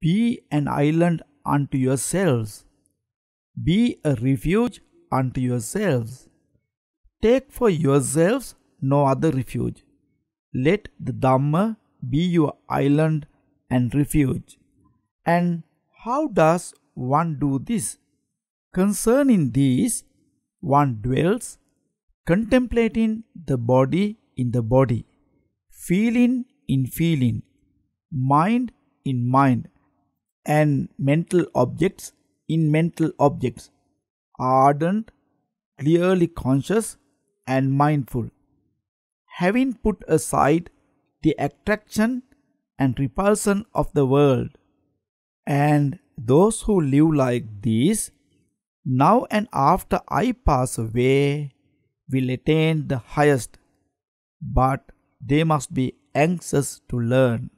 Be an island unto yourselves. Be a refuge unto yourselves. Take for yourselves no other refuge. Let the Dhamma be your island and refuge. And how does one do this? Concerning these, one dwells, contemplating the body in the body, feeling in feeling, mind in mind, and mental objects in mental objects, ardent, clearly conscious, and mindful. Having put aside the attraction and repulsion of the world, and those who live like this, now and after I pass away, will attain the highest, but they must be anxious to learn.